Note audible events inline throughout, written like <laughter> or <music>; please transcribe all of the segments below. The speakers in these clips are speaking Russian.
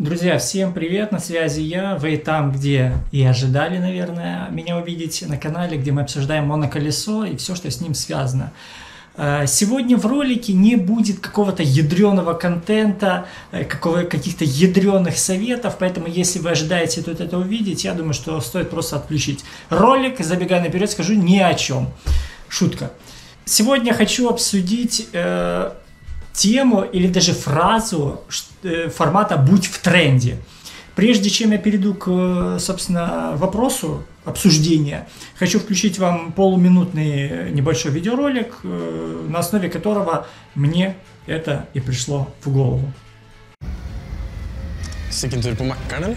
Друзья, всем привет, на связи я, вы там, где и ожидали, наверное, меня увидеть на канале, где мы обсуждаем моноколесо и все, что с ним связано. Э, сегодня в ролике не будет какого-то ядреного контента, э, каких-то ядреных советов, поэтому если вы ожидаете тут это увидеть, я думаю, что стоит просто отключить ролик, забегая наперед, скажу ни о чем. Шутка. Сегодня хочу обсудить э, тему или даже фразу э, формата «будь в тренде». Прежде чем я перейду к, собственно, вопросу обсуждения, хочу включить вам полуминутный небольшой видеоролик, э, на основе которого мне это и пришло в голову. Stick tur på eller?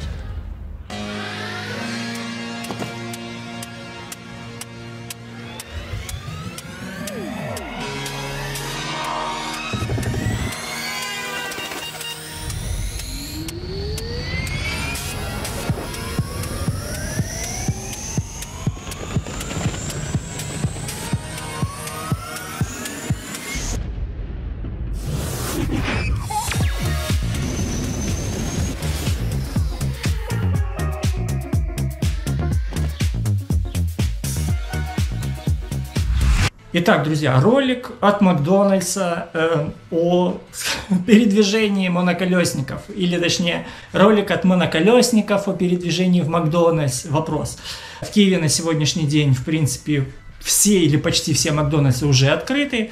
Итак, друзья, ролик от Макдональдса э, о <laughs> передвижении моноколесников, или точнее, ролик от моноколесников о передвижении в Макдональдс. Вопрос. В Киеве на сегодняшний день, в принципе, все или почти все Макдональдсы уже открыты.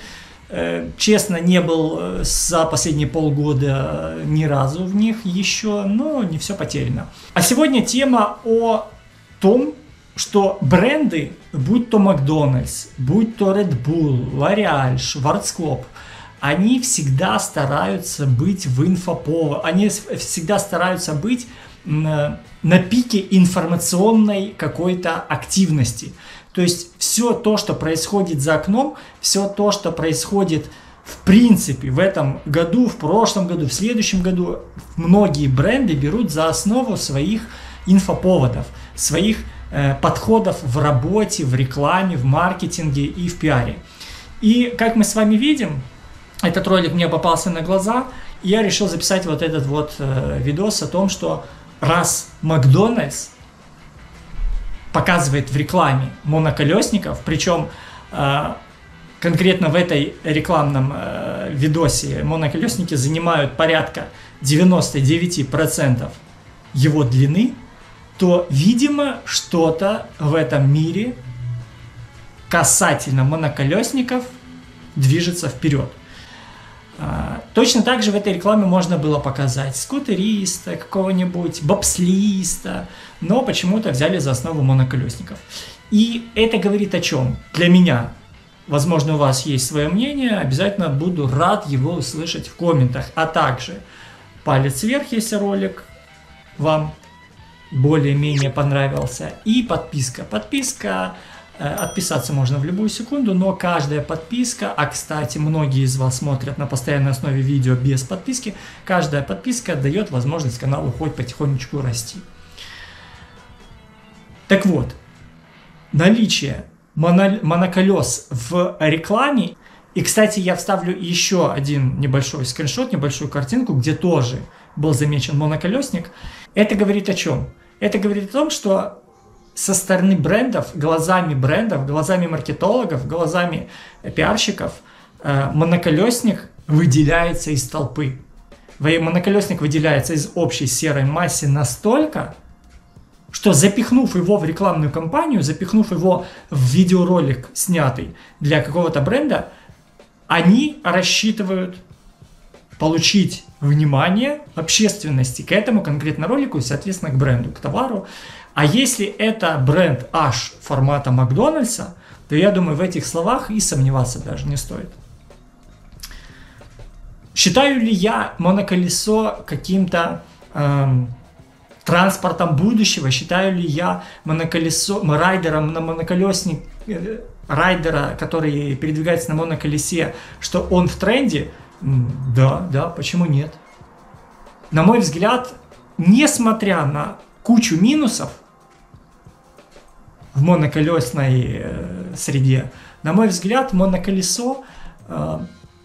Э, честно, не был э, за последние полгода ни разу в них еще, но не все потеряно. А сегодня тема о том, что бренды, будь то Макдональдс, будь то Red Bull, L'Oreal, Schwarzkopf, они всегда стараются быть в инфопово, они всегда стараются быть на, на пике информационной какой-то активности. То есть все то, что происходит за окном, все то, что происходит в принципе в этом году, в прошлом году, в следующем году, многие бренды берут за основу своих инфоповодов, своих Э, подходов в работе, в рекламе, в маркетинге и в пиаре. И как мы с вами видим, этот ролик мне попался на глаза, и я решил записать вот этот вот э, видос о том, что раз Макдональдс показывает в рекламе моноколесников, причем э, конкретно в этой рекламном э, видосе моноколесники занимают порядка 99% его длины, то, видимо, что-то в этом мире касательно моноколесников движется вперед. А, точно так же в этой рекламе можно было показать скутериста, какого-нибудь бобслиста, но почему-то взяли за основу моноколесников. И это говорит о чем? Для меня, возможно, у вас есть свое мнение, обязательно буду рад его услышать в комментах. А также палец вверх, если ролик вам более-менее понравился. И подписка. Подписка, э, отписаться можно в любую секунду, но каждая подписка, а кстати, многие из вас смотрят на постоянной основе видео без подписки, каждая подписка дает возможность каналу хоть потихонечку расти. Так вот, наличие моно моноколес в рекламе, и, кстати, я вставлю еще один небольшой скриншот, небольшую картинку, где тоже был замечен моноколесник. Это говорит о чем? Это говорит о том, что со стороны брендов, глазами брендов, глазами маркетологов, глазами пиарщиков, э, моноколесник выделяется из толпы. Моноколесник выделяется из общей серой массы настолько, что запихнув его в рекламную кампанию, запихнув его в видеоролик, снятый для какого-то бренда, они рассчитывают получить внимание общественности к этому конкретно ролику и, соответственно, к бренду, к товару. А если это бренд аж формата Макдональдса, то я думаю, в этих словах и сомневаться даже не стоит. Считаю ли я моноколесо каким-то эм, транспортом будущего? Считаю ли я моноколесо, райдером на моноколесник, э, райдера, который передвигается на моноколесе, что он в тренде? Да, да, почему нет? На мой взгляд, несмотря на кучу минусов в моноколесной э, среде, на мой взгляд, моноколесо э,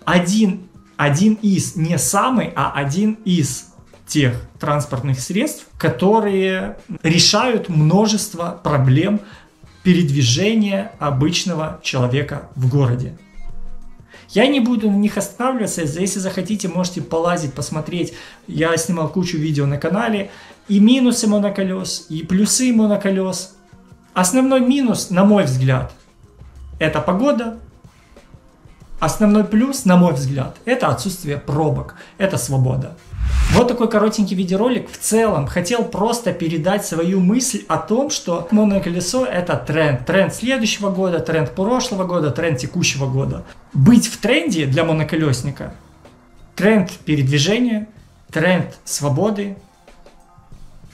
один, один из, не самый, а один из тех транспортных средств, которые решают множество проблем передвижения обычного человека в городе. Я не буду на них останавливаться, если захотите, можете полазить, посмотреть. Я снимал кучу видео на канале. И минусы моноколес, и плюсы моноколес. Основной минус, на мой взгляд, это погода. Основной плюс, на мой взгляд, это отсутствие пробок, это свобода. Вот такой коротенький видеоролик. В целом хотел просто передать свою мысль о том, что моноколесо это тренд. Тренд следующего года, тренд прошлого года, тренд текущего года. Быть в тренде для моноколесника тренд передвижения, тренд свободы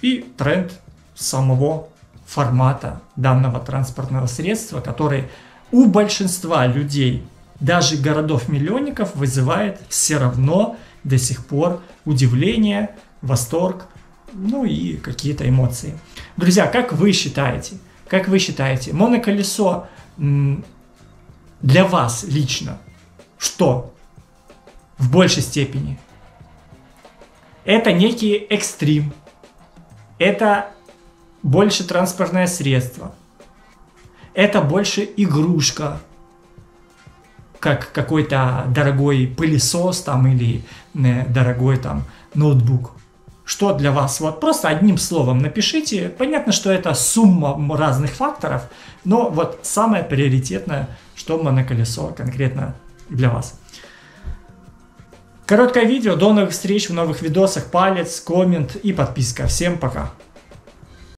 и тренд самого формата данного транспортного средства, который у большинства людей, даже городов-миллионников, вызывает все равно до сих пор удивление, восторг, ну и какие-то эмоции. Друзья, как вы считаете? Как вы считаете, моноколесо для вас лично что в большей степени? Это некий экстрим, это больше транспортное средство, это больше игрушка, как какой-то дорогой пылесос там или э, дорогой там ноутбук. Что для вас? Вот просто одним словом напишите. Понятно, что это сумма разных факторов, но вот самое приоритетное, что моноколесо конкретно для вас. Короткое видео. До новых встреч в новых видосах. Палец, коммент и подписка. Всем пока.